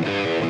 Yeah.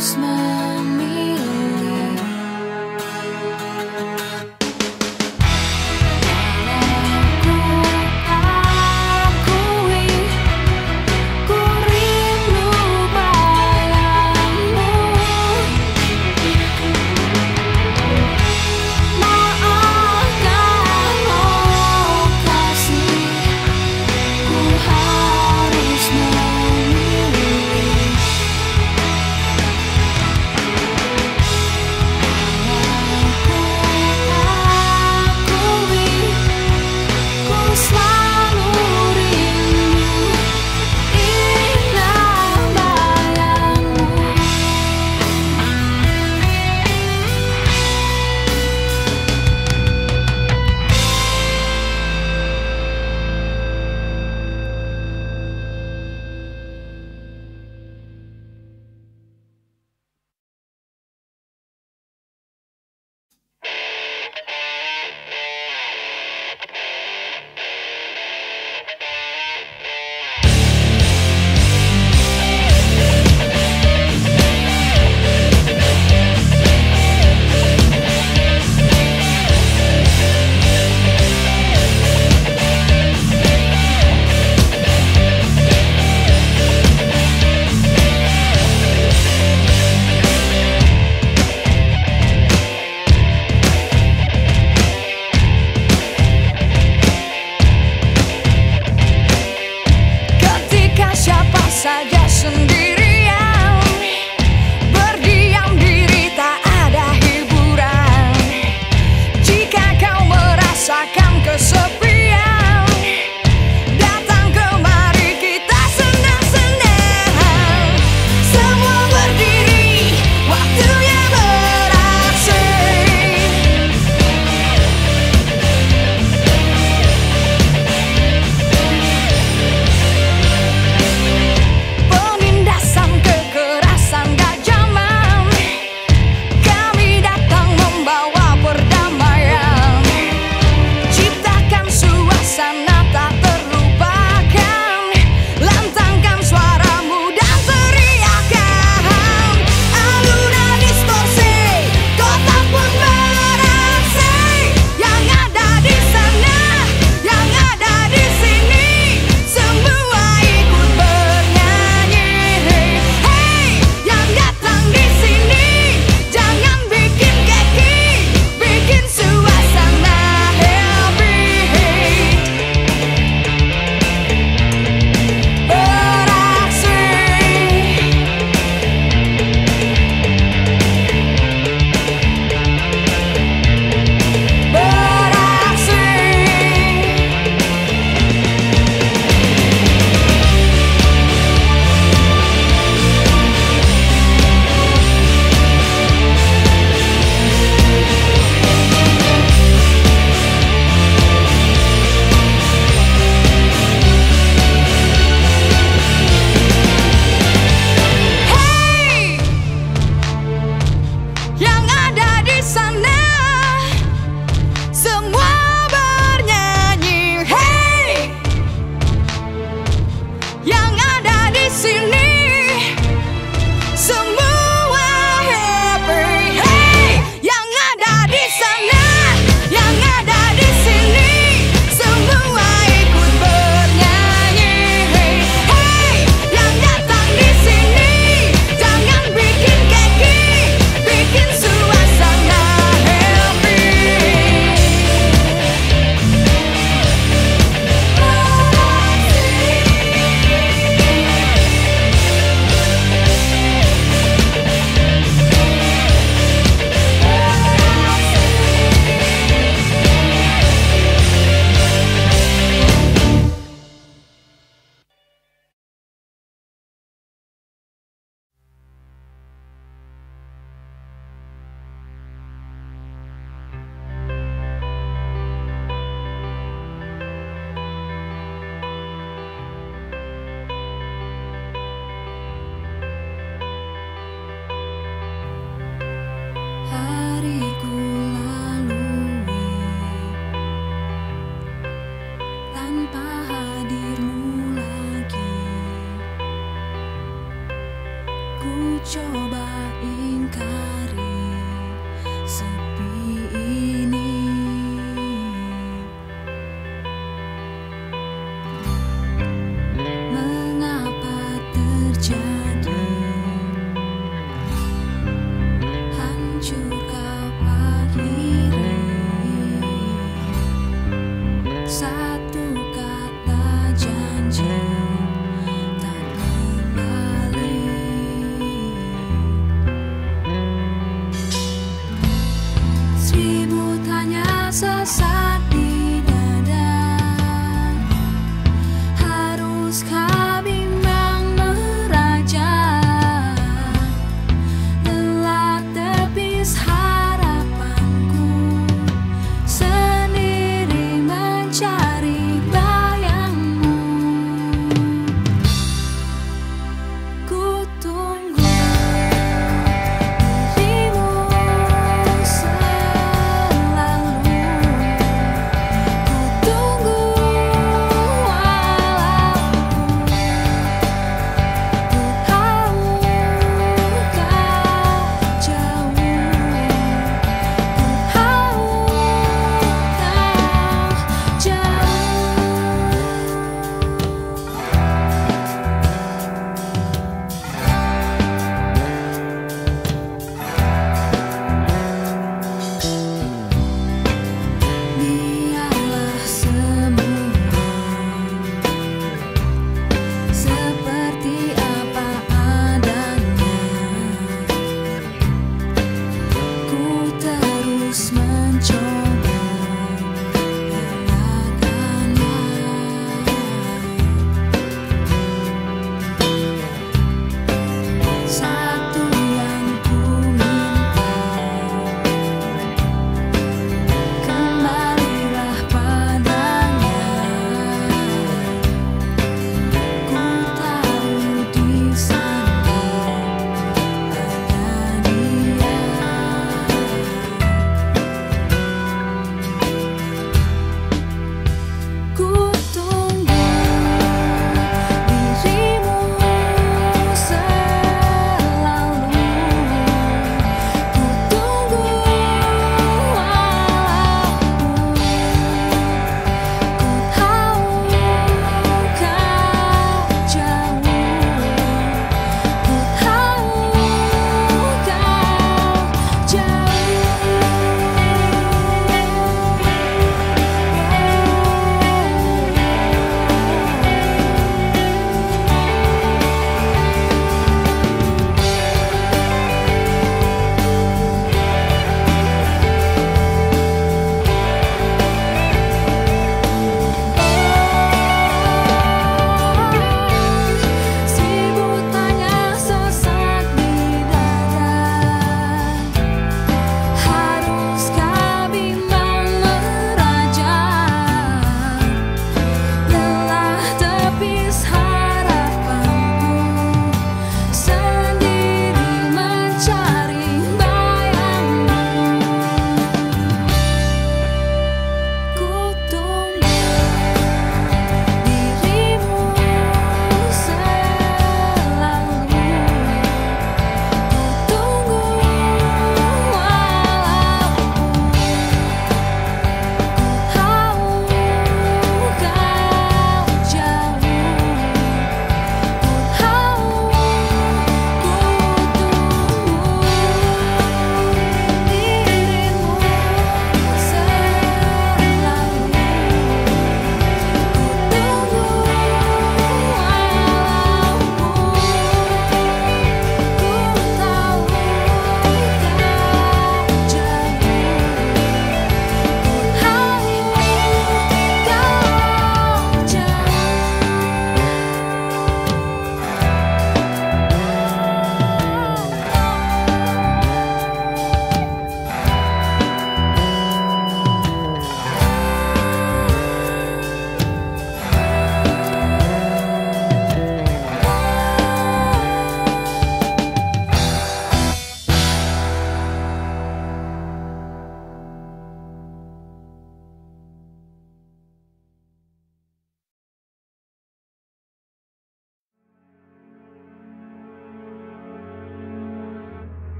Smile.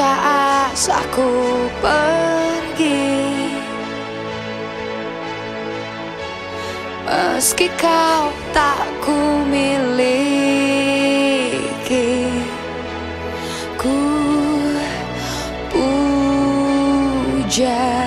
saat aku pergi. Meski kau tak ku miliki Ku puja.